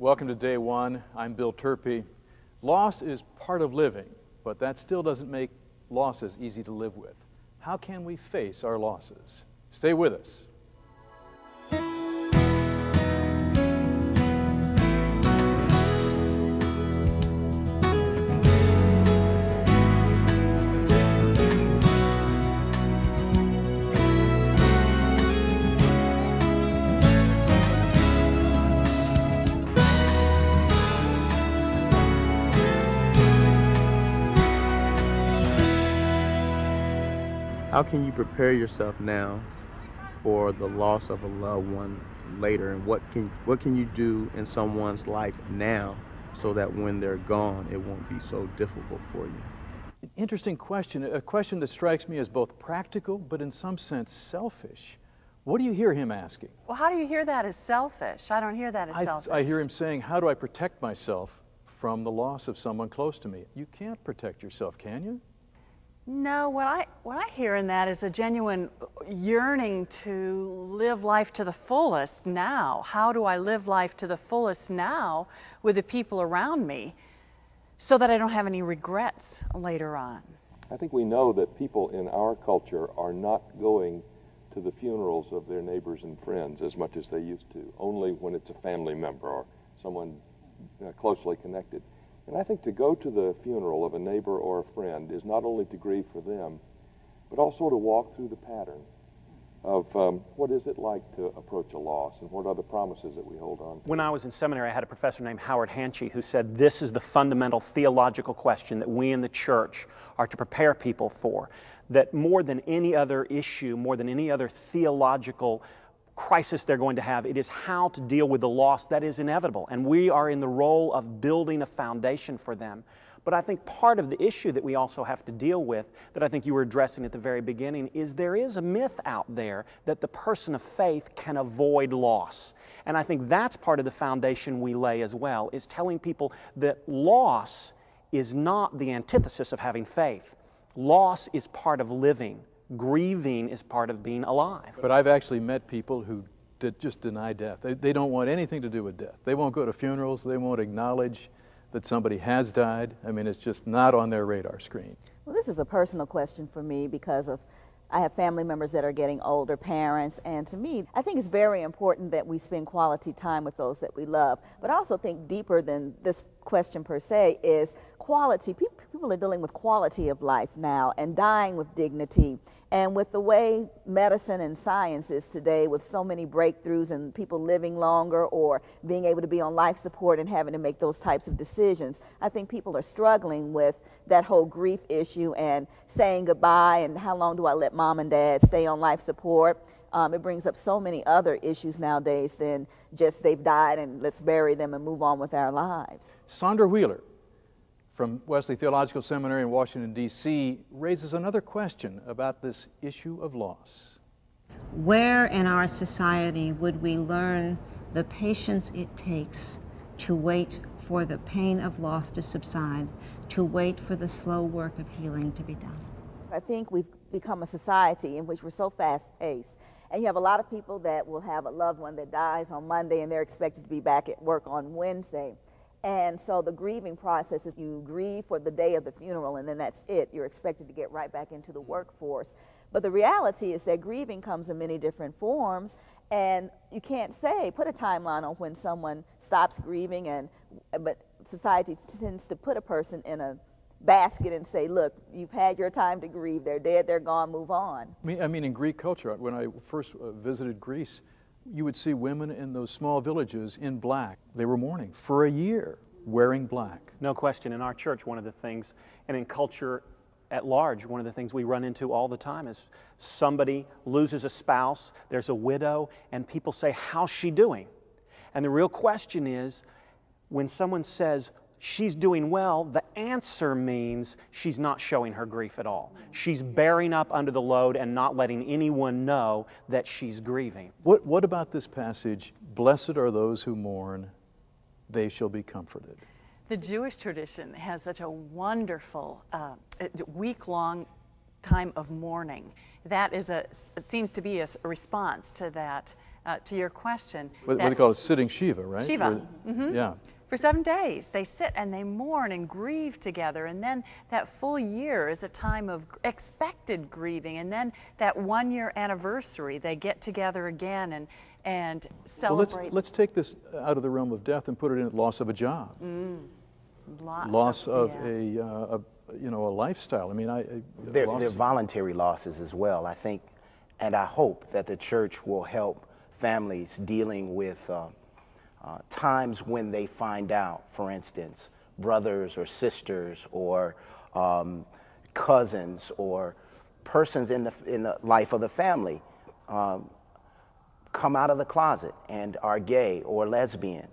Welcome to day one. I'm Bill Turpie. Loss is part of living, but that still doesn't make losses easy to live with. How can we face our losses? Stay with us. How can you prepare yourself now for the loss of a loved one later, and what can what can you do in someone's life now so that when they're gone, it won't be so difficult for you? Interesting question, a question that strikes me as both practical but in some sense selfish. What do you hear him asking? Well, how do you hear that as selfish? I don't hear that as I, selfish. I hear him saying, How do I protect myself from the loss of someone close to me? You can't protect yourself, can you? No, what I, what I hear in that is a genuine yearning to live life to the fullest now. How do I live life to the fullest now with the people around me so that I don't have any regrets later on? I think we know that people in our culture are not going to the funerals of their neighbors and friends as much as they used to, only when it's a family member or someone uh, closely connected. And I think to go to the funeral of a neighbor or a friend is not only to grieve for them, but also to walk through the pattern of um, what is it like to approach a loss and what are the promises that we hold on to. When I was in seminary, I had a professor named Howard Hanchey who said this is the fundamental theological question that we in the church are to prepare people for. That more than any other issue, more than any other theological crisis they're going to have. It is how to deal with the loss that is inevitable. And we are in the role of building a foundation for them. But I think part of the issue that we also have to deal with, that I think you were addressing at the very beginning, is there is a myth out there that the person of faith can avoid loss. And I think that's part of the foundation we lay as well, is telling people that loss is not the antithesis of having faith. Loss is part of living grieving is part of being alive. But I've actually met people who did just deny death. They, they don't want anything to do with death. They won't go to funerals. They won't acknowledge that somebody has died. I mean, it's just not on their radar screen. Well, this is a personal question for me because of I have family members that are getting older, parents, and to me, I think it's very important that we spend quality time with those that we love. But I also think deeper than this question per se is quality. People are dealing with quality of life now and dying with dignity. And with the way medicine and science is today, with so many breakthroughs and people living longer or being able to be on life support and having to make those types of decisions, I think people are struggling with that whole grief issue and saying goodbye and how long do I let mom and dad stay on life support. Um, it brings up so many other issues nowadays than just they've died and let's bury them and move on with our lives. Sondra Wheeler from Wesley Theological Seminary in Washington, D.C., raises another question about this issue of loss. Where in our society would we learn the patience it takes to wait for the pain of loss to subside, to wait for the slow work of healing to be done? I think we've become a society in which we're so fast paced and you have a lot of people that will have a loved one that dies on Monday and they're expected to be back at work on Wednesday. And so the grieving process is you grieve for the day of the funeral and then that's it. You're expected to get right back into the workforce. But the reality is that grieving comes in many different forms and you can't say, put a timeline on when someone stops grieving and, but society tends to put a person in a basket and say, look, you've had your time to grieve. They're dead, they're gone, move on. I mean, I mean in Greek culture, when I first uh, visited Greece, you would see women in those small villages in black. They were mourning for a year, wearing black. No question. In our church, one of the things, and in culture at large, one of the things we run into all the time is somebody loses a spouse, there's a widow, and people say, How's she doing? And the real question is when someone says, she's doing well, the answer means she's not showing her grief at all. She's bearing up under the load and not letting anyone know that she's grieving. What, what about this passage? Blessed are those who mourn, they shall be comforted. The Jewish tradition has such a wonderful uh, week long time of mourning. That is a seems to be a response to that uh, to your question. What, what that- they call it sitting Shiva, right? Shiva, Where- Yeah. For seven days. They sit and they mourn and grieve together. And then that full year is a time of expected grieving. And then that one year anniversary, they get together again and, and Well, let's, let's take this out of the realm of death and put it in loss of a job, lots loss of yeah. a, uh, a, you know, a lifestyle. I mean, I, I They're, loss- they're voluntary losses as well, I think, and I hope that the church will help families dealing with uh, uh, times when they find out, for instance, brothers or sisters or um, cousins or persons in the, in the life of the family um, come out of the closet and are gay or lesbian,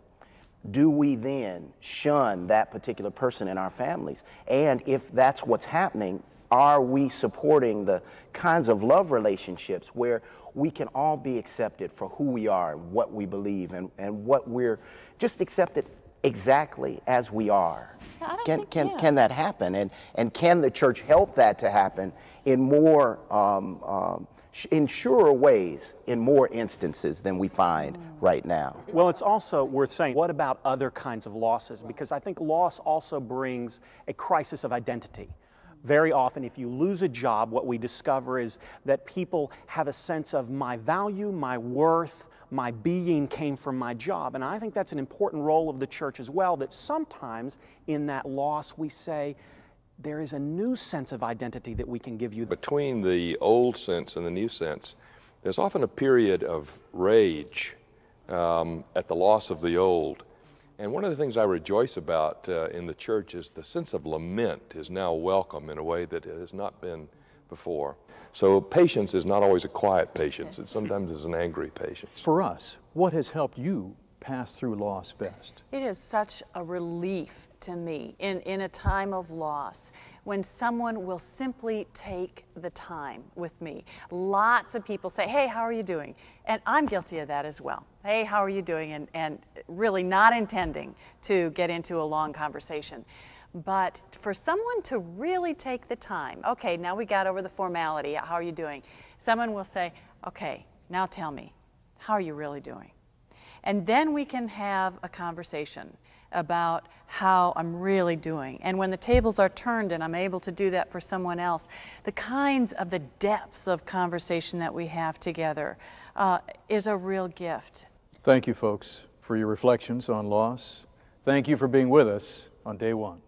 do we then shun that particular person in our families? And if that's what's happening, are we supporting the kinds of love relationships where we can all be accepted for who we are and what we believe and, and what we're just accepted exactly as we are? Yeah, can, think- can, yeah. can that happen? And, and can the church help that to happen in more, um, um, sh- in surer ways, in more instances than we find right now? Well, it's also worth saying, what about other kinds of losses? Because I think loss also brings a crisis of identity. Very often, if you lose a job, what we discover is that people have a sense of my value, my worth, my being came from my job. And I think that's an important role of the church as well, that sometimes in that loss we say, there is a new sense of identity that we can give you. Between the old sense and the new sense, there's often a period of rage um, at the loss of the old. And one of the things I rejoice about uh, in the church is the sense of lament is now welcome in a way that it has not been before. So patience is not always a quiet patience, it sometimes is an angry patience. For us, what has helped you pass through loss best? It is such a relief to me in, in a time of loss when someone will simply take the time with me. Lots of people say, Hey, how are you doing? And I'm guilty of that as well. Hey, how are you doing? And, and really not intending to get into a long conversation. But for someone to really take the time, okay, now we got over the formality, how are you doing? Someone will say, Okay, now tell me, how are you really doing? And then we can have a conversation about how I'm really doing. And when the tables are turned and I'm able to do that for someone else, the kinds of the depths of conversation that we have together uh, is a real gift. Thank you, folks, for your reflections on loss. Thank you for being with us on day one.